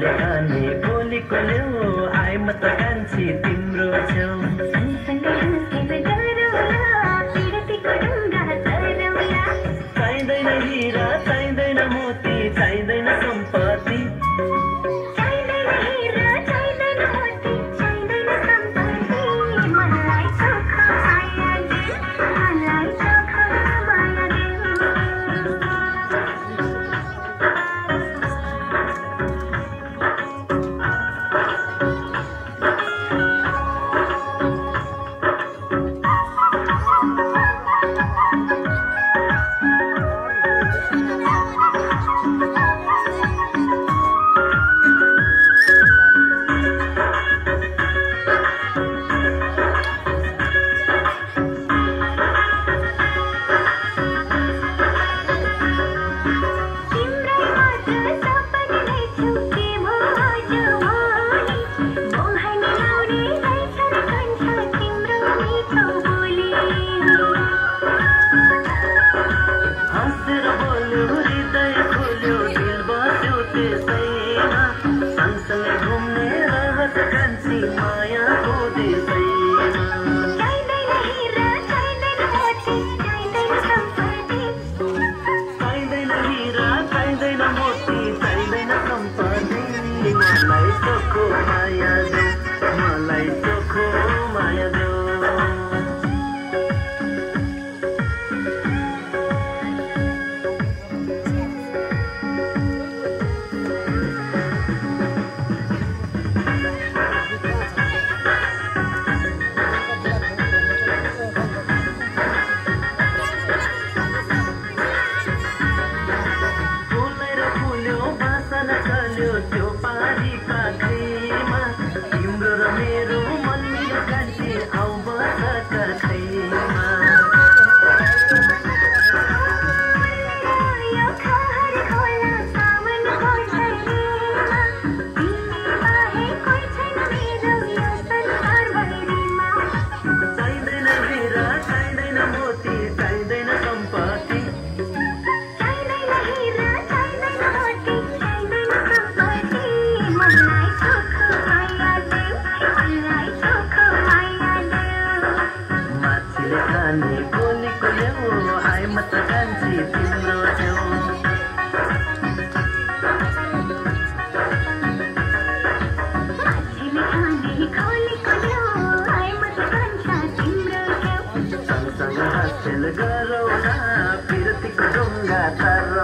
जाने बोली को भन्ने बोलेको यो आइ म त तिम्रो छेउ Terra